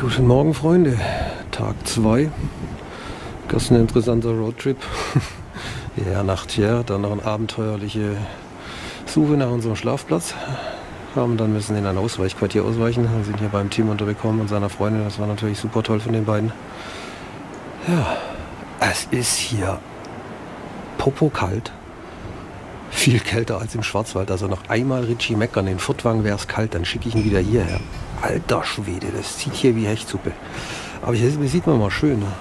Guten Morgen, Freunde. Tag 2. Gestern ein interessanter Roadtrip. ja, nach Thiers, dann noch eine abenteuerliche Suche nach unserem Schlafplatz. Haben dann müssen in ein Ausweichquartier ausweichen. Wir sind hier beim Team untergekommen und seiner Freundin. Das war natürlich super toll von den beiden. Ja, es ist hier popo kalt. Viel kälter als im Schwarzwald. Also noch einmal Richie meckern. In Furtwang wäre es kalt, dann schicke ich ihn wieder hierher. Alter Schwede, das zieht hier wie Hechtsuppe. Aber hier sieht man mal schön. Ne?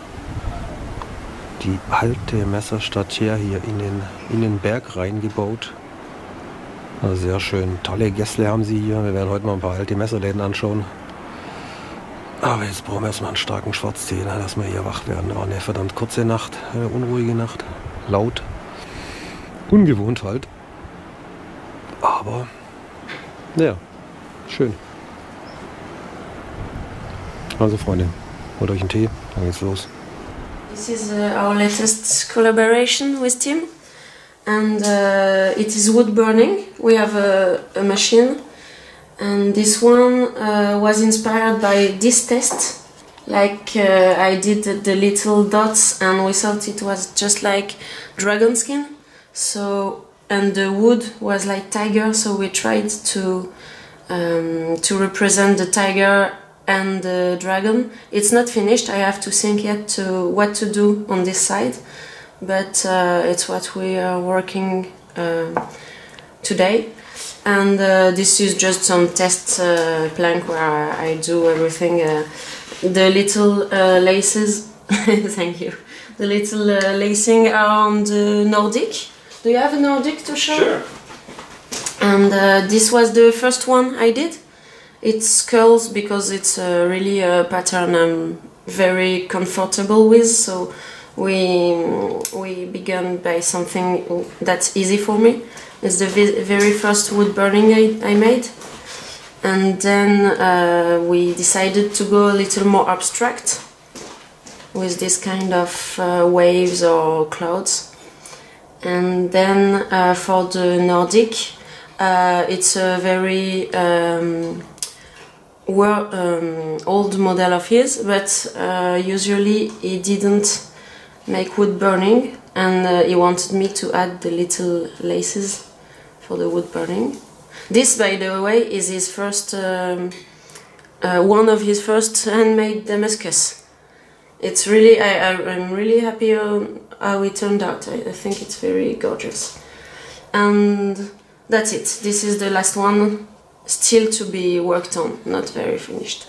Die alte Messerstadt hier, hier in den, in den Berg reingebaut. Also sehr schön. Tolle Gäste haben sie hier. Wir werden heute mal ein paar alte Messerläden anschauen. Aber jetzt brauchen wir erstmal einen starken Schwarztee, ne, dass wir hier wach werden. War eine verdammt kurze Nacht, eine unruhige Nacht. Laut. Ungewohnt halt. Aber, ja, schön. Also Freunde, holt euch einen Tee, dann geht's los. This is uh, our latest collaboration with Tim and uh, it is wood burning. We have a, a machine and this one uh, was inspired by this test like uh, I did the little dots and we thought it was just like dragon skin so and the wood was like tiger so we tried to um, to represent the tiger and the dragon. It's not finished. I have to think yet to what to do on this side, but uh, it's what we are working uh, today. And uh, this is just some test uh, plank where I do everything. Uh, the little uh, laces, thank you. The little lacing are on the Nordic. Do you have a Nordic to show? Sure. And this was the first one I did it's curls because it's uh, really a pattern I'm very comfortable with. So we we began by something that's easy for me. It's the very first wood burning I, I made, and then uh, we decided to go a little more abstract with this kind of uh, waves or clouds. And then uh, for the Nordic, uh, it's a very um, um, old model of his, but uh, usually he didn't make wood burning, and uh, he wanted me to add the little laces for the wood burning. This, by the way, is his first, um, uh, one of his first handmade Damascus. It's really, I, am really happy Uh, how it turned out. I, I think it's very gorgeous. And that's it. This is the last one still to be worked on, not very finished.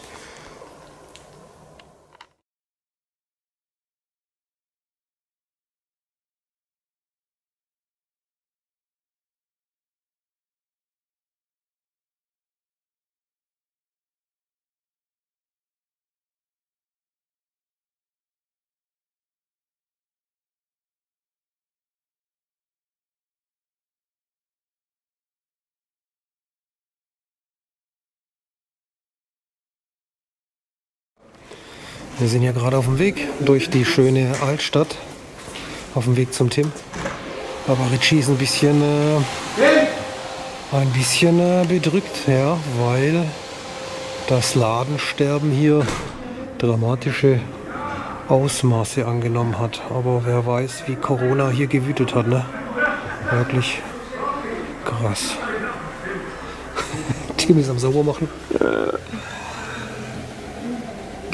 Wir sind ja gerade auf dem Weg durch die schöne Altstadt, auf dem Weg zum Tim. Aber Richie ist ein bisschen, äh, ein bisschen äh, bedrückt, ja, weil das Ladensterben hier dramatische Ausmaße angenommen hat. Aber wer weiß, wie Corona hier gewütet hat, ne? Wirklich krass. Tim ist am Saubermachen.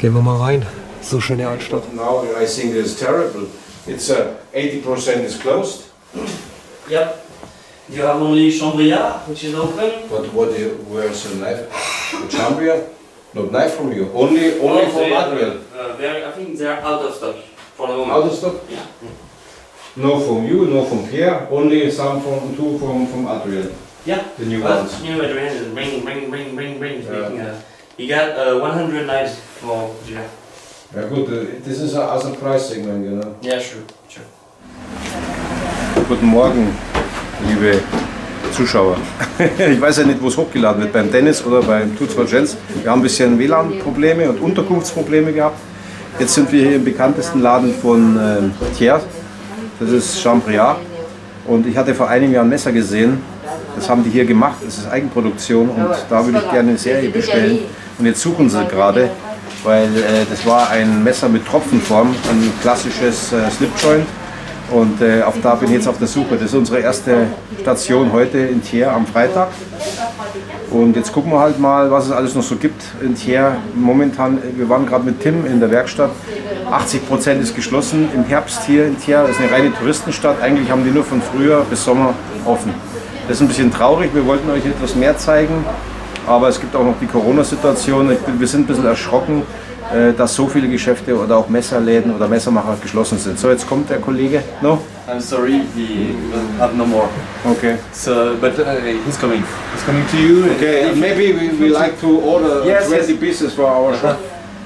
Gehen wir mal rein. So schöne Altstadt. Now I think it's terrible. It's uh, 80% is closed. Yep. You have only Chambria, which is open. But what? You, where's the knife? Chambria? Not knife from you. Only, only from Adriel. Uh, I think they're out of stock for the moment. Out of stock? Yeah. No from you, no from Pierre. Only some from two from from Adriel. Yeah. The new but ones. New Adriel is ring, ring, ring, ring, ring. Yeah. Making a You got uh, 100 knives for yeah. Ja gut, das ist ein Preissegment, genau. Ja, sure, sure. Guten Morgen, liebe Zuschauer. ich weiß ja nicht, wo es hochgeladen wird, beim Dennis oder beim Tuts for Gens. Wir haben ein bisschen WLAN-Probleme und Unterkunftsprobleme gehabt. Jetzt sind wir hier im bekanntesten Laden von äh, Thiers. Das ist Chambriard. Und ich hatte vor einem Jahr ein Messer gesehen. Das haben die hier gemacht. Das ist Eigenproduktion und da würde ich gerne eine Serie bestellen. Und jetzt suchen sie gerade weil äh, das war ein Messer mit Tropfenform, ein klassisches äh, Slip Joint. Und äh, auf da bin ich jetzt auf der Suche. Das ist unsere erste Station heute in Thier am Freitag. Und jetzt gucken wir halt mal, was es alles noch so gibt in Thier. Momentan, wir waren gerade mit Tim in der Werkstatt. 80 Prozent ist geschlossen im Herbst hier in Thier. Das ist eine reine Touristenstadt. Eigentlich haben die nur von Frühjahr bis Sommer offen. Das ist ein bisschen traurig. Wir wollten euch etwas mehr zeigen. Aber es gibt auch noch die Corona-Situation. Wir sind ein bisschen erschrocken, äh, dass so viele Geschäfte oder auch Messerläden oder Messermacher geschlossen sind. So, jetzt kommt der Kollege. No? I'm sorry, he will have no more. Okay. So, but uh, he's coming. He's coming to you. Okay, maybe we, we like to order Yes, 20 yes. pieces for our shop.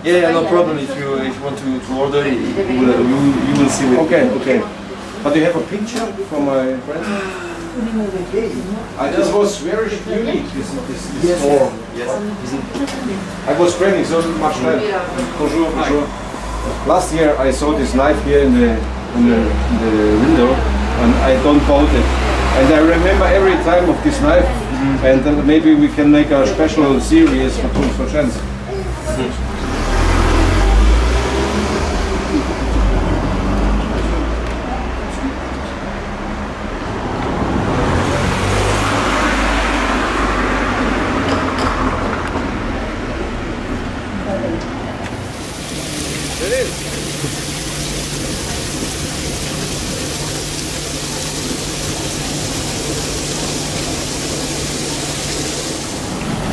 Yeah, yeah, no problem. If you if you want to, to order, you will, you, will- you will see. With Okay, okay. But you have a picture from my friend? Uh, this was very unique, this, this, this form. Yes. I was training so much time. Bonjour, bonjour. Last year I saw this knife here in the, in the, in the window and I don't bought it. And I remember every time of this knife and uh, maybe we can make a special series for Tools for Chance.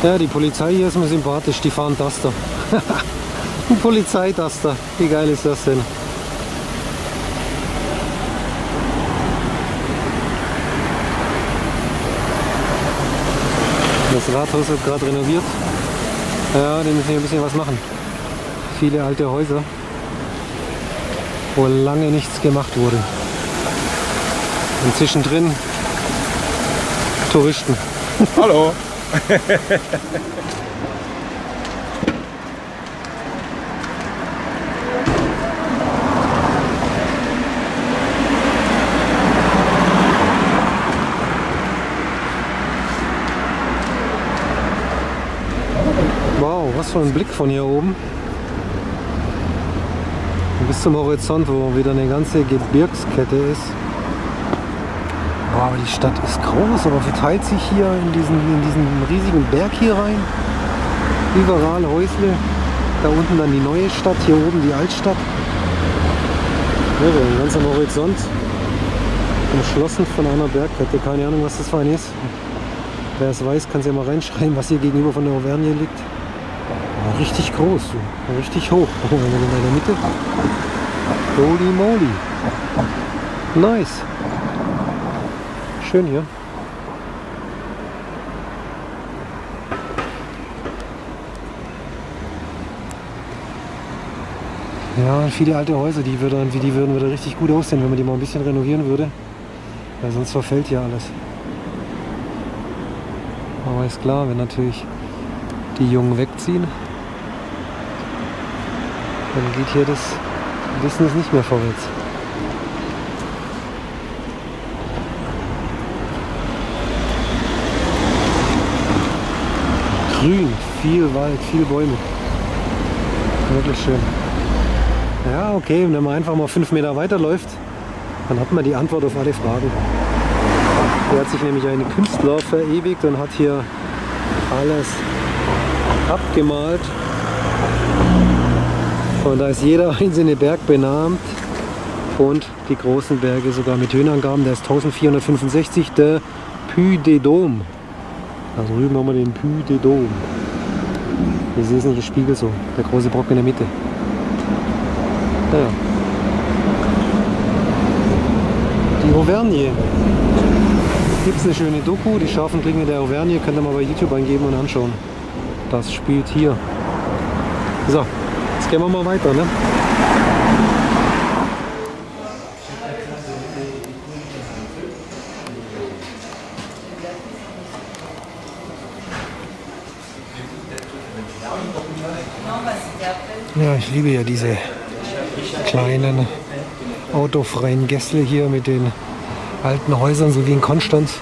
Ja, die Polizei hier ist mir sympathisch, die fahren Duster. Ein Polizeiduster, wie geil ist das denn? Das Rathaus wird gerade renoviert. Ja, die müssen hier ein bisschen was machen. Viele alte Häuser, wo lange nichts gemacht wurde. Und zwischendrin Touristen. Hallo. Wow, was für ein Blick von hier oben. Bis zum Horizont, wo wieder eine ganze Gebirgskette ist. Aber die Stadt ist groß, aber verteilt sich hier in diesen, in diesen riesigen Berg hier rein. Überall Häusle. Da unten dann die neue Stadt, hier oben die Altstadt. Irre, ganz am Horizont. Umschlossen von einer Bergkette. Keine Ahnung, was das für eine ist. Wer es weiß, kann es ja mal reinschreiben, was hier gegenüber von der Auvergne liegt. Aber richtig groß, richtig hoch. Oh, in der Mitte. Holy moly. Nice. Schön hier. Ja, viele alte Häuser, die würden, die würden wieder richtig gut aussehen, wenn man die mal ein bisschen renovieren würde. Weil sonst verfällt hier alles. Aber ist klar, wenn natürlich die Jungen wegziehen, dann geht hier das Business nicht mehr vorwärts. Grün, viel Wald, viel Bäume. Wirklich schön. Ja, okay, wenn man einfach mal fünf Meter weiterläuft, dann hat man die Antwort auf alle Fragen. Hier hat sich nämlich ein Künstler verewigt und hat hier alles abgemalt. Und da ist jeder einzelne Berg benannt und die großen Berge sogar mit Höhenangaben. Der ist 1465, der Puy de Dôme. Da drüben haben wir den Puy de Dôme. Seht es nicht, der Spiegel so, der große Brocken in der Mitte. Ja. Die Auvergne. Gibt es eine schöne Doku, die scharfen Klinge der Auvergne, könnt ihr mal bei YouTube eingeben und anschauen. Das spielt hier. So, jetzt gehen wir mal weiter, ne? Ja, ich liebe ja diese kleinen autofreien Gässle hier mit den alten Häusern, so wie in Konstanz.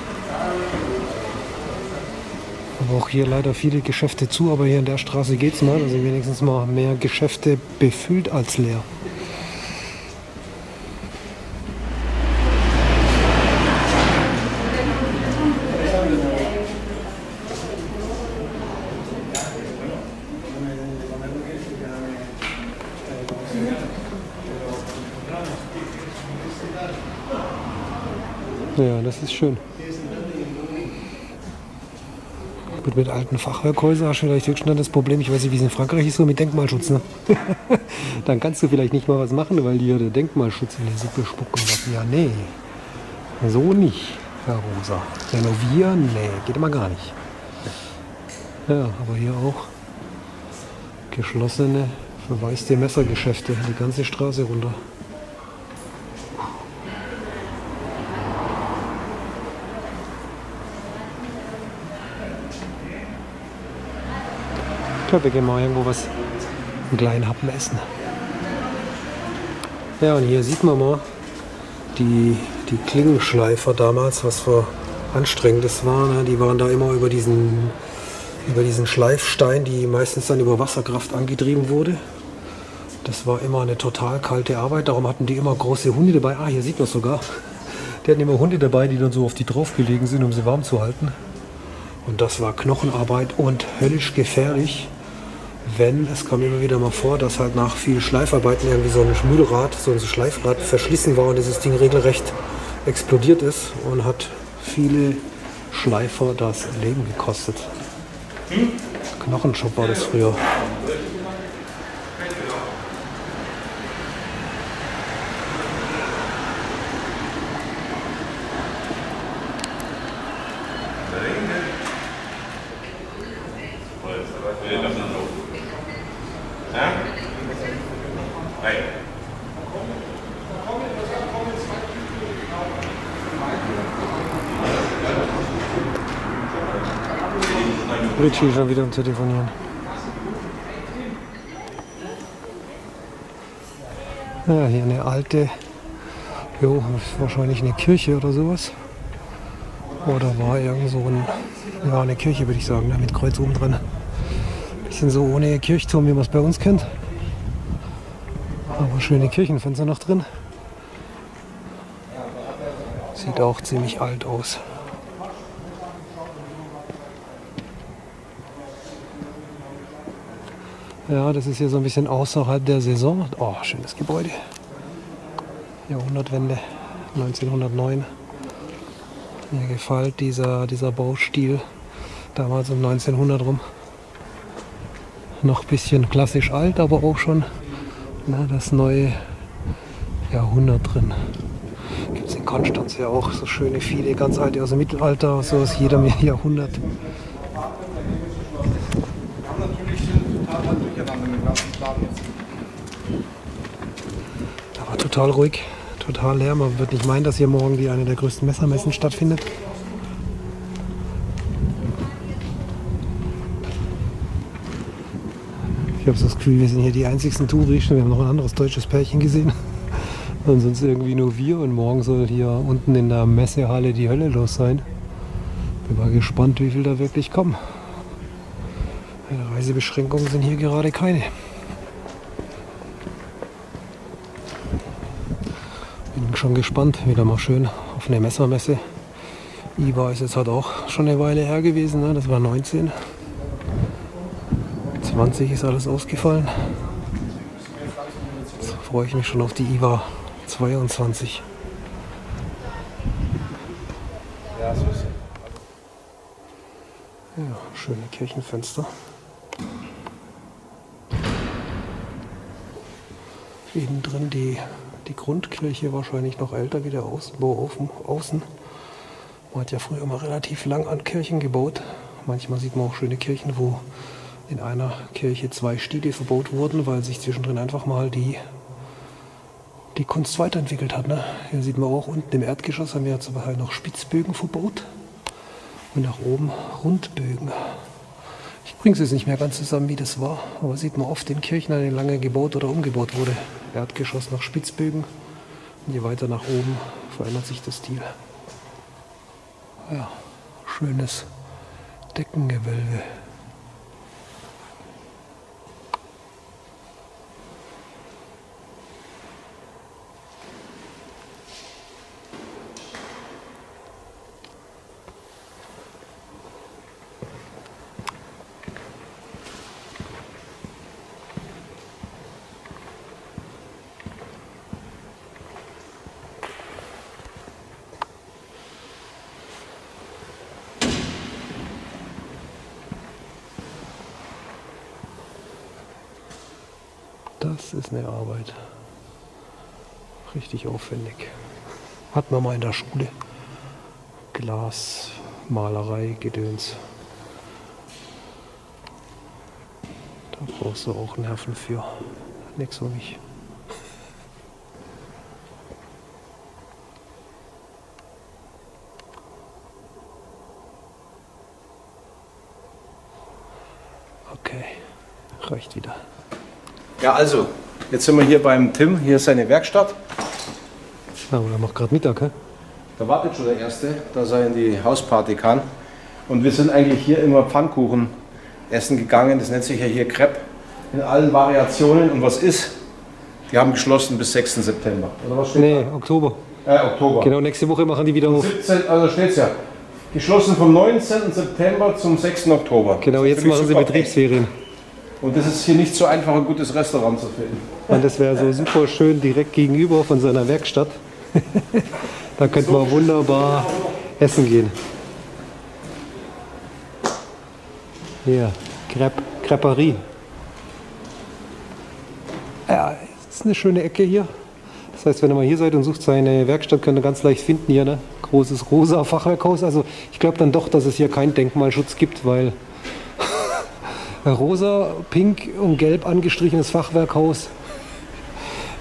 auch hier leider viele Geschäfte zu, aber hier in der Straße geht es mal. Sind wenigstens mal mehr Geschäfte befüllt als leer. Ja, das ist schön. Gut, mit alten Fachwerkhäusern hast du vielleicht höchstens das Problem, ich weiß nicht, wie es in Frankreich ist, so mit Denkmalschutz. Ne? dann kannst du vielleicht nicht mal was machen, weil ja der Denkmalschutz in die Suppe spucken. Und ja, nee, so nicht, Herr Rosa. Renovieren? Nee, geht immer gar nicht. Ja, aber hier auch geschlossene, verwaiste Messergeschäfte, die ganze Straße runter. Glaube, wir gehen mal irgendwo was, einen kleinen Happen essen. Ja, und hier sieht man mal die, die Klingenschleifer damals, was für anstrengendes war. Ne? Die waren da immer über diesen, über diesen Schleifstein, die meistens dann über Wasserkraft angetrieben wurde. Das war immer eine total kalte Arbeit, darum hatten die immer große Hunde dabei. Ah, hier sieht man es sogar. Die hatten immer Hunde dabei, die dann so auf die draufgelegen sind, um sie warm zu halten. Und das war Knochenarbeit und höllisch gefährlich wenn, es kam immer wieder mal vor, dass halt nach viel Schleifarbeiten irgendwie so ein Mühlrad, so ein Schleifrad verschlissen war und dieses Ding regelrecht explodiert ist und hat viele Schleifer das Leben gekostet. Knochenshop war das früher. Richie schon wieder am Telefonieren. Ja, hier eine alte, jo, wahrscheinlich eine Kirche oder sowas. Oder war irgend so ein, ja, eine Kirche würde ich sagen, ne, mit Kreuz oben dran. Bisschen so ohne Kirchturm, wie man es bei uns kennt. Aber schöne Kirchenfenster noch drin. Sieht auch ziemlich alt aus. Ja, das ist hier so ein bisschen außerhalb der Saison. Oh, schönes Gebäude. Jahrhundertwende, 1909. Mir gefällt dieser, dieser Baustil damals um 1900 rum. Noch ein bisschen klassisch alt, aber auch schon na, das neue Jahrhundert drin. Gibt es in Konstanz ja auch so schöne viele ganz alte aus dem Mittelalter, so aus jedem Jahrhundert. Aber total ruhig, total leer. Man wird nicht meinen, dass hier morgen die eine der größten Messermessen stattfindet. Ich habe das Gefühl, wir sind hier die einzigsten Touristen. Wir haben noch ein anderes deutsches Pärchen gesehen. Und sonst irgendwie nur wir. Und morgen soll hier unten in der Messehalle die Hölle los sein. Bin mal gespannt, wie viel da wirklich kommen. Reisebeschränkungen sind hier gerade keine. Schon gespannt, wieder mal schön auf eine Messermesse. IWA ist jetzt halt auch schon eine Weile her gewesen, ne? das war 19. 20 ist alles ausgefallen. Jetzt freue ich mich schon auf die IWA 22. Ja, schöne Kirchenfenster. Innen drin die, die Grundkirche wahrscheinlich noch älter wie der Außenbau außen. Man hat ja früher immer relativ lang an Kirchen gebaut. Manchmal sieht man auch schöne Kirchen, wo in einer Kirche zwei Stile verbaut wurden, weil sich zwischendrin einfach mal die, die Kunst weiterentwickelt hat. Ne? Hier sieht man auch unten im Erdgeschoss haben wir jetzt aber halt noch Spitzbögen verbaut und nach oben Rundbögen. Es jetzt nicht mehr ganz zusammen, wie das war, aber sieht man oft in Kirchen, die lange gebaut oder umgebaut wurde. Erdgeschoss nach Spitzbögen. Und je weiter nach oben verändert sich der Stil. Ja, schönes Deckengewölbe. Das ist eine Arbeit. Richtig aufwendig. Hat man mal in der Schule. Glas, Malerei, Gedöns. Da brauchst du auch Nerven für. Nix so nicht. Okay, reicht wieder. Ja, also, jetzt sind wir hier beim Tim. Hier ist seine Werkstatt. Ja, er macht gerade Mittag, hä? Da wartet schon der Erste, dass er in die Hausparty kann. Und wir sind eigentlich hier immer Pfannkuchen essen gegangen. Das nennt sich ja hier Crepe in allen Variationen. Und was ist? Die haben geschlossen bis 6. September. Oder was steht Nee, Oktober. da? Äh, Oktober. Genau, nächste Woche machen die wieder auf. 17, also steht es ja. Geschlossen vom 19. September zum 6. Oktober. Genau, jetzt machen sie. Betriebsferien. Und das ist hier nicht so einfach, ein gutes Restaurant zu finden. Und das wäre so super schön direkt gegenüber von seiner Werkstatt. da könnte man wunderbar essen gehen. Hier, Crepe, Creperie. Ja, ist eine schöne Ecke hier. Das heißt, wenn ihr mal hier seid und sucht seine Werkstatt, könnt ihr ganz leicht finden hier, ne? Großes rosa Fachwerkhaus. Also ich glaube dann doch, dass es hier keinen Denkmalschutz gibt, weil rosa, pink und gelb angestrichenes Fachwerkhaus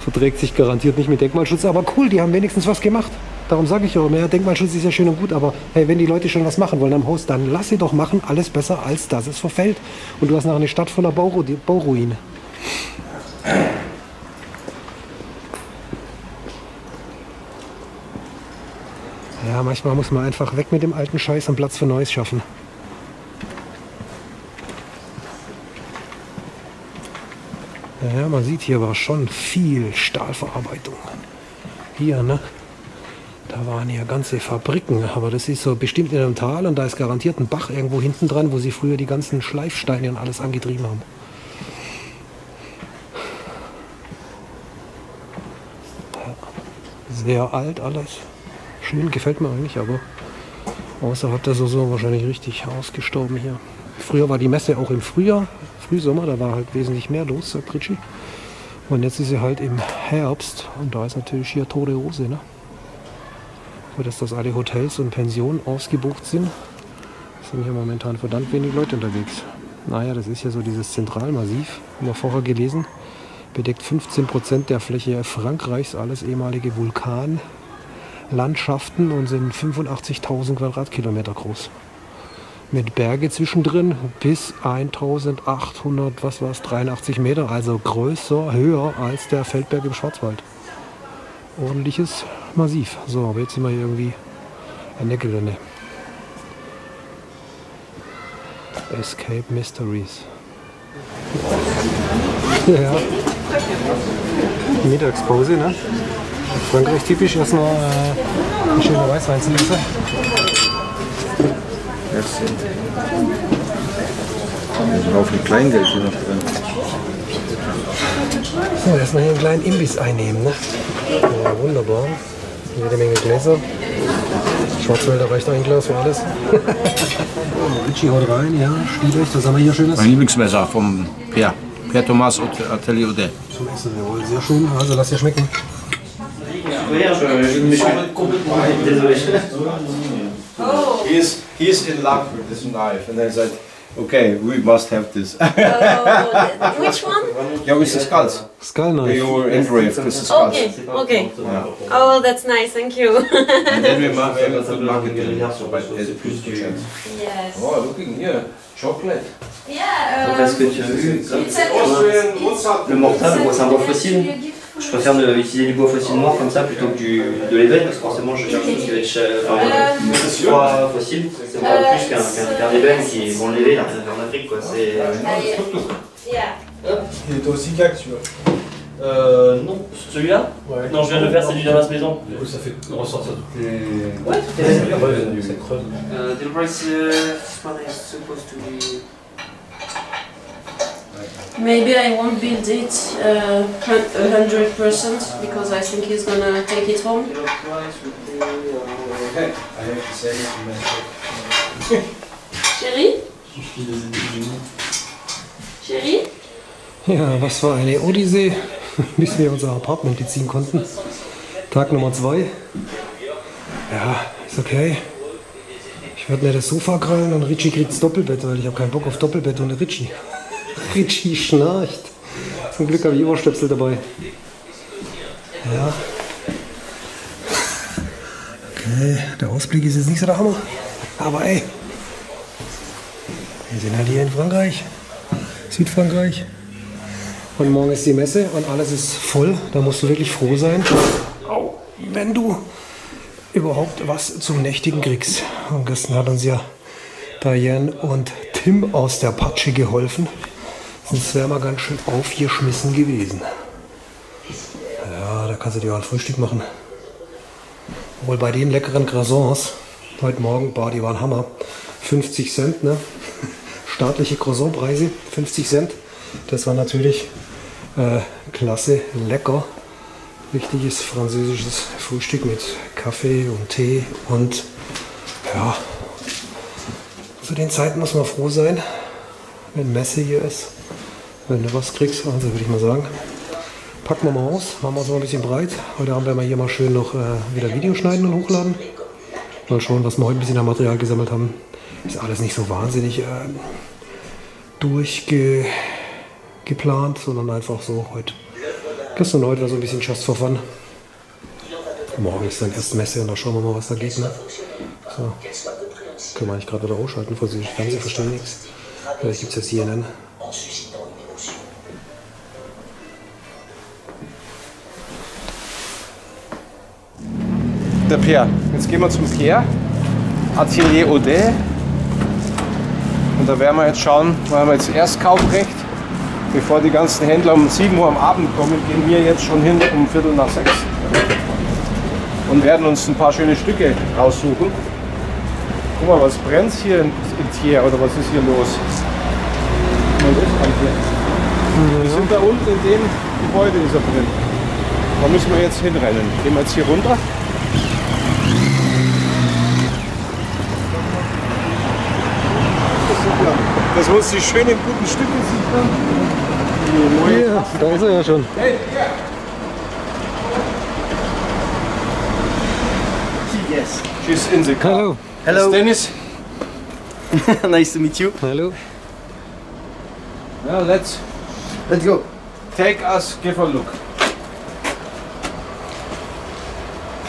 verträgt sich garantiert nicht mit Denkmalschutz. Aber cool, die haben wenigstens was gemacht. Darum sage ich ja immer, ja, Denkmalschutz ist ja schön und gut, aber hey, wenn die Leute schon was machen wollen am Haus, dann lass sie doch machen. Alles besser, als dass es verfällt. Und du hast nachher eine Stadt voller Bauru Bauruine. Ja, manchmal muss man einfach weg mit dem alten Scheiß und Platz für Neues schaffen. Ja, man sieht hier aber schon viel Stahlverarbeitung. Hier, ne? Da waren ja ganze Fabriken, aber das ist so bestimmt in einem Tal und da ist garantiert ein Bach irgendwo hinten dran, wo sie früher die ganzen Schleifsteine und alles angetrieben haben. Sehr alt alles. Schön, gefällt mir eigentlich, aber außerhalb der Saison wahrscheinlich richtig ausgestorben hier. Früher war die Messe auch im Frühjahr, Frühsommer, da war halt wesentlich mehr los, sagt Ritchie. Und jetzt ist sie halt im Herbst und da ist natürlich hier tote Hose, ne? Das, dass alle Hotels und Pensionen ausgebucht sind, sind hier momentan verdammt wenig Leute unterwegs. Naja, das ist ja so dieses Zentralmassiv, haben wir vorher gelesen, bedeckt 15 Prozent der Fläche Frankreichs, alles ehemalige Vulkanlandschaften und sind 85.000 Quadratkilometer groß mit Berge zwischendrin bis 1800, was war's, 83 Meter, also größer, höher als der Feldberg im Schwarzwald. Ordentliches Massiv. So, aber jetzt sind wir hier irgendwie an der Gelände. Escape Mysteries. Ja. Mittagspause, ne? Frankreich typisch erstmal äh, ein schöner Weißwein essen. Merci. Ein Haufen Kleingeld hier noch drin. So, erstmal hier einen kleinen Imbiss einnehmen. Ne? Ja, wunderbar. Jede Menge Gläser. Schwarzwälder reicht ein Glas für alles. Ritchie haut rein, ja. Stiel euch, das haben wir hier schönes. Mein Lieblingsmesser vom Pierre. Pierre Thomas Atelier Audet. Zum Essen, jawohl. Sehr schön. Also lass dir schmecken. Désolé. He Oh. is, he is in love with this knife. And I said, okay, we must have this. Oh, which one? ja, with the skulls. Skull Knife. Your engraved with the skulls. Okay, okay. Oh, that's nice, thank you. And then we must have a good marketing. So, but it's plus chance. yes. Oh, looking here. Chocolate. Yeah. Est-ce que uh, tu It's a Austrian Mozart. le mortal, c'est un bois fossile Je préfère de- utiliser du bois fossile noir comme ça plutôt que du, de l'ébène parce que forcément je cherche qui va être cher- enfin, Euh, bois fossile. C'est encore Euh, plus qu'un qu'un- qu'un ébène qui est bon l'évé là, en Afrique quoi. C'est. Il était aussi gag, tu vois. Euh non, celui-là Ouais. Non, je viens de le faire, c'est du Damas Maison. Du coup, ça fait ressortir toutes les. Ouais, tout est La creuse, du- cette creuse. Uh, the price uh, this one is supposed to be. Maybe I won't build it uh, hun- a hundred percent because I think he's gonna take it home. Chérie Chérie Ja, was war eine Odyssee, bis wir unser Apartment beziehen konnten. Tag Nummer zwei. Ja, ist okay. Ich werde mir das Sofa krallen und Richie kriegt das Doppelbett, weil ich habe keinen Bock auf Doppelbett ohne Richie. Richie schnarcht. Zum Glück habe ich Ohrstöpsel dabei. Ja. Okay, der Ausblick ist jetzt nicht so der Hammer. Aber ey, wir sind halt hier in Frankreich. Südfrankreich. Und morgen ist die Messe und alles ist voll. Da musst du wirklich froh sein, wenn du überhaupt was zum Nächtigen kriegst. Und gestern hat uns ja Diane und Tim aus der Patsche geholfen. Sonst wären wir ganz schön aufgeschmissen gewesen. Ja, da kannst du dir auch ein Frühstück machen. Obwohl bei den leckeren Croissants, heute Morgen, boah, die waren Hammer. 50 Cent, ne? Staatliche Croissantpreise, 50 Cent. Das war natürlich äh, klasse, lecker. Richtiges französisches Frühstück mit Kaffee und Tee und ja, zu den Zeiten muss man froh sein, wenn Messe hier ist, wenn du was kriegst. Also würde ich mal sagen, packen wir mal aus, machen wir uns mal ein bisschen breit. Heute Abend werden wir hier mal schön noch äh, wieder Video schneiden und hochladen. Mal schauen, was wir heute ein bisschen an Material gesammelt haben. Ist alles nicht so wahnsinnig äh, durchgeplant, sondern einfach so heute. Gestern und heute war so ein bisschen just for fun. Morgen ist dann erst Messe und da schauen wir mal, was da geht. Ne? So. Können wir eigentlich gerade wieder ausschalten, französisch Fernsehen verstehen nichts. Vielleicht gibt es jetzt CNN. Der Pierre. Jetzt gehen wir zum Pierre. Atelier Audet. Und da werden wir jetzt schauen, weil wir jetzt Erstkaufrecht. Bevor die ganzen Händler um 7 Uhr am Abend kommen, gehen wir jetzt schon hin um Viertel nach sechs. Und werden uns ein paar schöne Stücke raussuchen. Guck mal, was brennt hier in, in Thier oder was ist hier los? Wir sind da unten in dem Gebäude ist er drin. Da müssen wir jetzt hinrennen. Gehen wir jetzt hier runter. Dass wir uns die schönen guten Stücke sieht. Neue Ja, da ist er ja schon. Hey, ja. Yes. She's in the car. Hallo. Hello. Dennis. nice to meet you. Hallo. Well, let's Let's go. take us, give a look.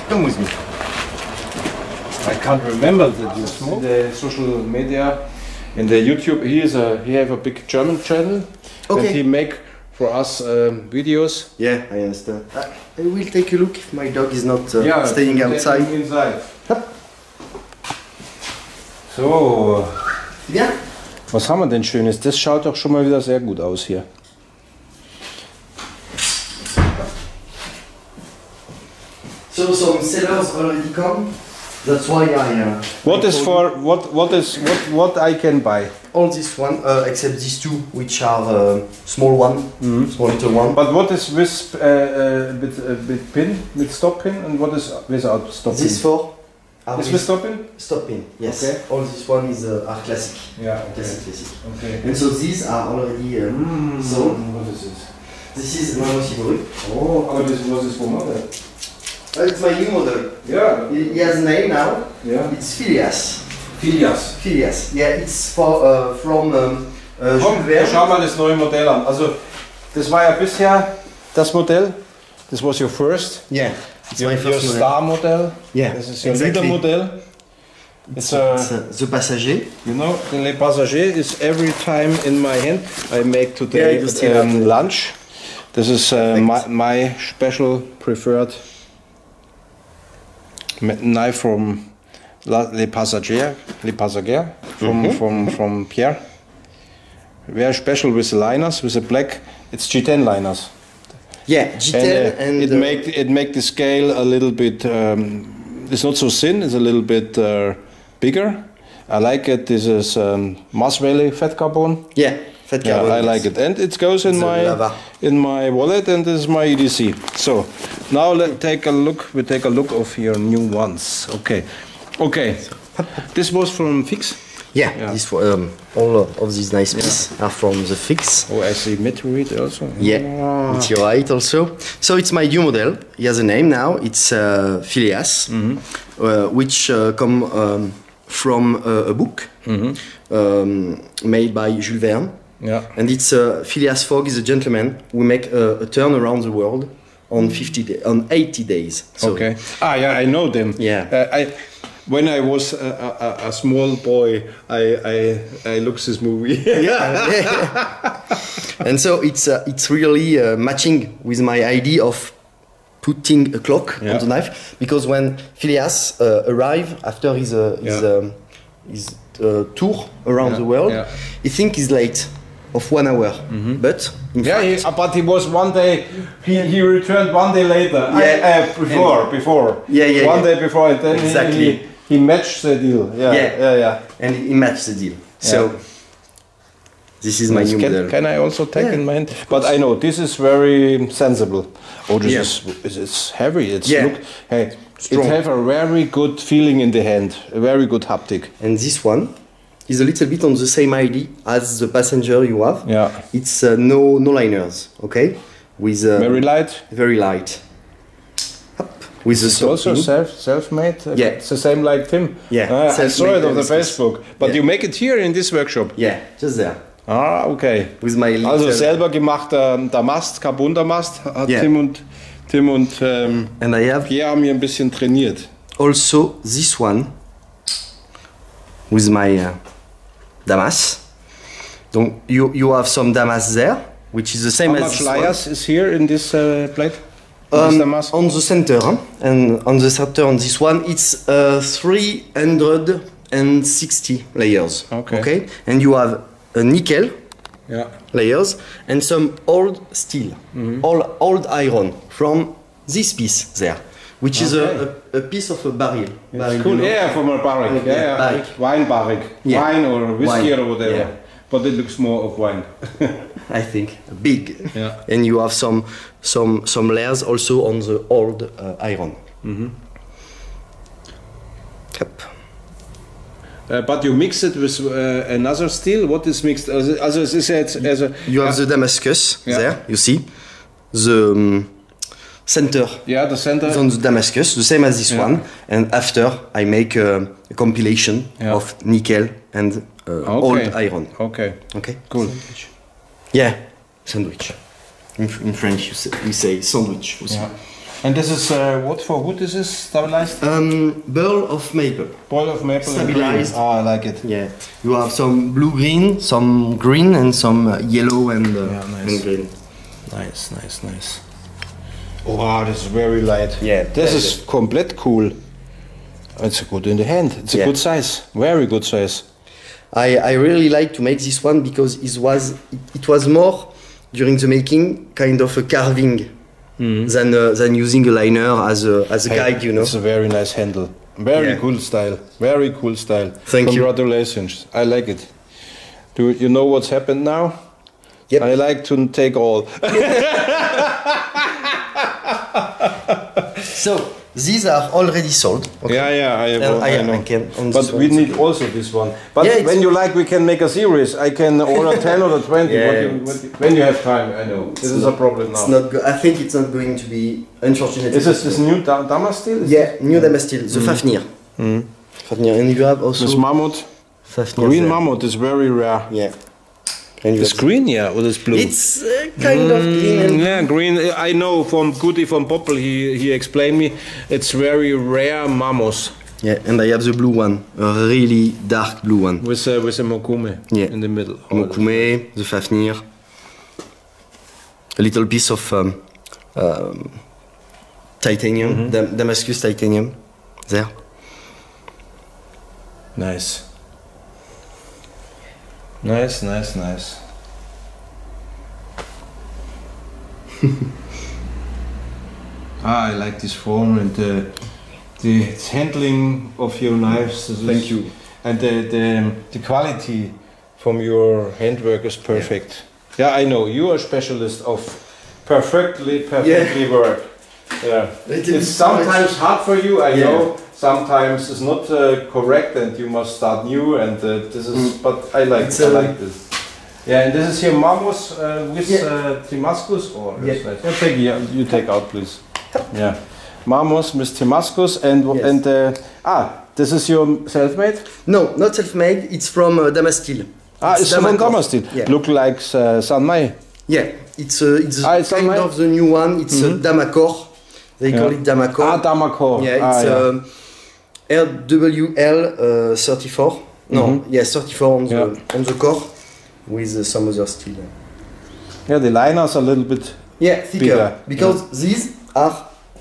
Come with me. I can't remember that you smoke. The social media in the YouTube. He is a he have a big German channel, and Okay. he make for us um, videos. Yeah, I understand. Uh, I will take a look if my dog is not uh, staying take outside. Inside. So, Bien. was haben wir denn Schönes? Das schaut doch schon mal wieder sehr gut aus hier. So some sellers already come. That's why I. Uh, What I is for what what is what what I can buy? all this one uh, except these two, which are uh, small one, small little one. But what is with uh, uh, with, uh, with pin, with stop pin, and what is without stop pin? This four are is with stop pin? stop pin. Yes. Okay. All this one is uh, are classic. Yeah. Classic, classic. Okay. And so these are already. Uh, Mm, So what is this? this is Manon Shibori. Oh, aber das was ist vom Modell? It's my new model. Ja. He has a name now. Ja. It's Phileas. Filias. Phileas. Yeah, it's for uh, from um, uh, Komm, Jules schauen mal das neue Modell an. Also, das war ja bisher das Modell. Das was your first. Yeah, it's Your, my first model. star model. Yeah, Das ist your exactly. leader model. It's a, It's, uh, the passager. you know, the Le Passager is every time in my hand. I make today still um, lunch This is uh, my, my special preferred knife from La, Les Passagers, Les Passagers from, from, from Pierre. Very special with the liners, with the black. It's G10 liners. Yeah, G10 uh, and, it uh, make it make the scale a little bit. Um, it's not so thin. It's a little bit uh, bigger. I like it. This is um, Moss Valley fat carbon. yeah, Yeah, I like it, and it goes in my in my wallet, and this is my EDC. So now let's take a look. We take a look of your new ones. Okay, okay. This was from Fix. Yeah, Yeah. This, um, all of these nice pieces are from the Fix. Oh, I see meteorite also. Yeah, it's your right also. So it's my new model. He has a name now. It's uh, Phileas, uh, which uh, come um, from uh, a book um, made by Jules Verne. Yeah. And it's uh, Phileas Fogg is a gentleman who make a, a turn around the world on 50 day, on 80 days. So Okay. Ah, yeah, I know them. Yeah. Uh, I when I was a, a, a small boy, I I I looked this movie. Yeah. and so it's uh, it's really uh, matching with my idea of putting a clock Yeah. on the knife because when Phileas uh, arrived after his uh, his, Yeah. um, his uh, tour around the world, he think he's late of one hour, but in Yeah, fact, he, but he was one day. He, he returned one day later. Yeah. uh, before before. Yeah, yeah, One yeah. day before, and then he- Exactly. he, he matched the deal. Yeah, Yeah. yeah, yeah. and he matched the deal. So Yeah. this is my new can, model. can I also take Yeah, in mind? But I know this is very sensible. Oh, this Yeah. is is it's heavy. It's Yeah. look. Hey, Strong. it have a very good feeling in the hand. A very good haptic. And this one is a little bit on the same ID as the passenger you have. Yeah. It's uh, no no liners, okay? With uh, Very light. very light. Up. With the It's also stopping. self self made. Yeah. It's the same like Tim. Yeah, Ah, I saw it on the Facebook. But Yeah. you make it here in this workshop. Yeah, just there. Ah, okay. With my. Also selber gemachter Damast, Carbon-Damast hat Yeah. Tim und, Tim und ähm, And I have Pierre haben hier ein bisschen trainiert. also this one with my uh, Damas. Donc you you have some Damas there, which is the same How as much layers is here in this uh, plate? Um, on the center, huh? and on the center on this one, it's uh, 360 layers. Okay. okay. and you have a nickel Ja. layers and some old steel, Mm-hmm. all old iron from this piece there, which is a, a, a piece of a barrel. barrel Cool. you know? Yeah, from a barrick. Yeah, Yeah. Wine barrick. Yeah. Wine or whiskey Wine. or whatever. Yeah. But it looks more of wine. I think big. Yeah. And you have some some some layers also on the old uh, iron. Mm-hmm. Yep. Uh, but you mix it with uh, another steel. What is mixed? Also es ist jetzt also You have the Damascus Yeah. there, you see. The um, center yeah the center. is on the Damascus, the same as this Yeah. one. And after, I make a, a compilation Yeah. of nickel and uh, Okay. old iron. Okay. Okay? Cool. Yeah, sandwich. In, in French, you say, we say sandwich. also. Yeah. And this is uh, what for wood is this stabilized? Um, burl of maple. Boil of maple Stabilized. green. Ah, I like it. Yeah, you have some blue green, some green, and some uh, yellow and, uh, Yeah, nice. and green. Nice, nice, nice. Oh, wow, this is very light. Yeah, This is complete cool. It's good in the hand. It's a Yeah. good size. Very good size. I, I really like to make this one because it was it was more during the making kind of a carving than uh, than using a liner as a as a guide, you know. It's a very nice handle. Very Yeah. cool style. Very cool style. Thank you. Congratulations. I like it. Do you know what's happened now? Yep. I like to take all. So these are already sold. Okay. Yeah, yeah, I, And I, I- know. I can- but we need also this one. But Yeah, when you like, we can make a series. I can order 10 or 20 Yeah, what you, what you- when you have time. I know. This is a problem now. It's not. Go- I think it's not going to be unfortunately. Is this this new da- Damas steel? Is Yeah, new Damastil, the mm. Fafnir. Mm. Fafnir, and you have also This mammoth? Fafnir. Green there. mammoth is very rare. Yeah. And you green, yeah, or this blue? It's uh, kind of green yeah, green. I know from Goody from Poppel. He he explained me. It's very rare mammoth yeah, and I have the blue one, a really dark blue one. with uh, with a mokume Yeah. in the middle. Mokume, the Fafnir. a little piece of um, um, titanium, Dam- Damascus titanium, there. Nice. Nice, nice, nice. ah, I like this form and the, the handling of your knives. Is- Thank you. And the, the, the quality from your handwork is perfect. Yeah, I know. You are a specialist of perfectly, perfectly work. Yeah. It It's sometimes hard for you, I Yeah. know. Sometimes it's not uh, correct, and you must start new. And uh, this is, but I like, I uh, like this. Yeah, and this is here Mamos uh, with Yeah. uh, Timascus, or Yeah. yeah. yeah, take yeah, you take out, please. Yeah, Mamos with Timascus, and Yes. and uh, ah, this is your self-made. No, not self-made. It's from uh, Damastil. Ah, it's from Damascus. Damastil. Yeah. Look like uh, Sanmai. Yeah, it's uh, it's Ah, it's kind Almay? of the new one. It's a Damacor. They call it Damacor. Ah, Damacor. Yeah, ah, yeah. um, RWL uh, 34. No, Mhm. yeah, 34 on the Yeah. on the core with uh, some other steel. yeah, the liners are a little bit. Yeah, thicker Bigger, because these are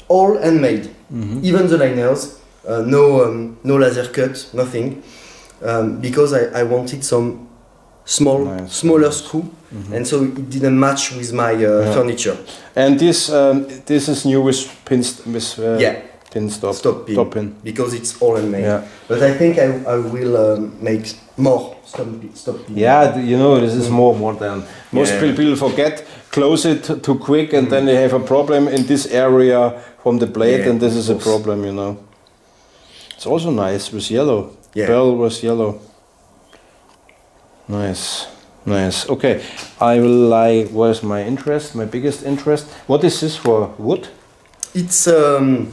all handmade. Mm-hmm. Even the liners, uh, no um, no laser cut, nothing, um, because I, I wanted some small Nice. Smaller screw, and so it didn't match with my uh, Yeah. furniture. And this um, this is new with pin st- with uh, yeah, pin stop stop pin. stop pin. because it's all handmade. Yeah. But I think I, I will um, make more stop pin. Stop pin. Yeah, you know this is more modern. Most Yeah. people forget close it too quick, and then they have a problem in this area from the blade, Yeah, and this is a problem, you know. It's also nice with yellow. Yeah. Pearl was yellow. Nice, nice. Okay, I will lie. Where's my interest? My biggest interest. What is this for? Wood? It's um,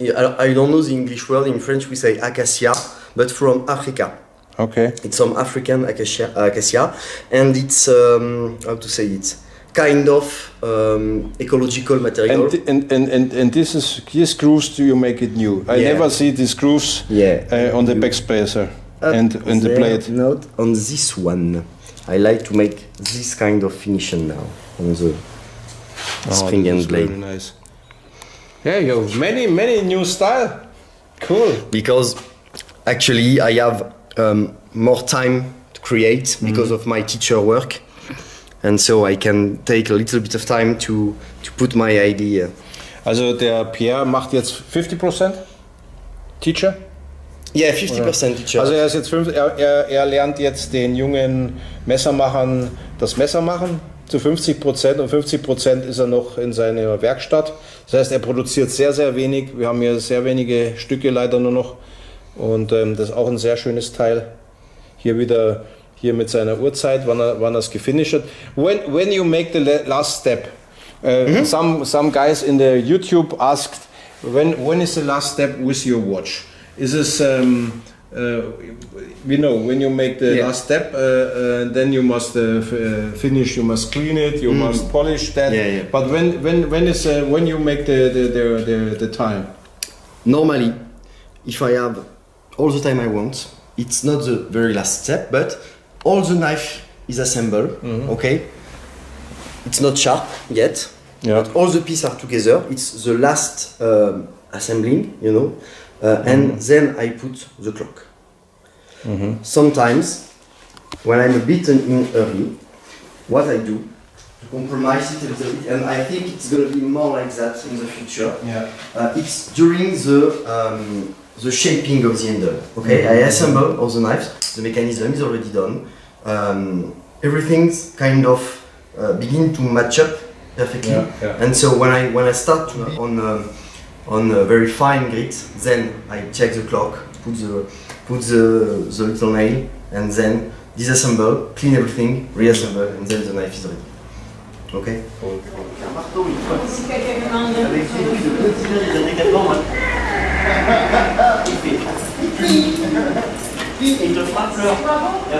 I, I don't know the English word. In French we say acacia, but from Africa. Okay. It's some African acacia, acacia and it's um, how to say it, kind of um, ecological material. And, and, and, and, and this is these grooves. Do you make it new? I Yeah. never see these grooves yeah. uh, on the You- backspacer Up and and the plate. Not on this one. I like to make this kind of finishing now on the spring this and blade Very nice. Yeah, you have many, many new style. Cool. because actually I have um, more time to create because of my teacher work, and so I can take a little bit of time to to put my idea. Also der Pierre macht jetzt 50% Teacher. Yeah, fifty percent teacher. Also er ist jetzt fünf, er, er, er lernt jetzt den jungen Messermachern das Messer machen zu 50% und 50% ist er noch in seiner Werkstatt. Das heißt, er produziert sehr, sehr wenig. Wir haben hier sehr wenige Stücke leider nur noch und ähm, das ist auch ein sehr schönes Teil. Hier wieder hier mit seiner Uhrzeit, wann er wann es gefinished hat. When when you make the la- last step, uh, some some guys in the YouTube asked when when is the last step with your watch? Is this um, uh, you know when you make the Yeah. last step, uh, uh, then you must uh, uh, finish. You must clean it. You must polish that. Yeah, yeah. But when when when is uh, when you make the the, the the the time? Normally, if I have all the time I want, it's not the very last step, but all the knife is assembled. Okay, it's not sharp yet. Yeah. But all the pieces are together. It's the last um, assembling, you know, uh, and then I put the clock. Sometimes, when I'm a bit in hurry, what I do to compromise it a little bit, and I think it's gonna be more like that in the future. Yeah. Uh, it's during the um, the shaping of the handle. Okay, I assemble all the knives. The mechanism is already done. Um, everything's kind of uh, begin to match up perfectly. Yeah, yeah. And so when I when I start to, on um, on a very fine grit, then I check the clock, put the put the, the little nail, and then disassemble, clean everything, reassemble, and then the knife is ready. Okay.